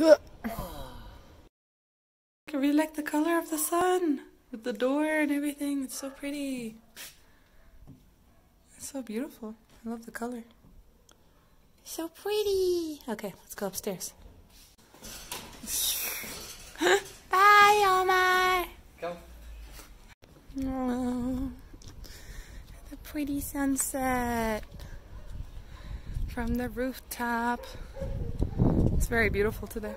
I really like the color of the sun with the door and everything. It's so pretty. It's so beautiful. I love the color. So pretty. Okay, let's go upstairs. Bye, Omar. Go. Oh, the pretty sunset from the rooftop. It's very beautiful today.